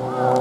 Amen.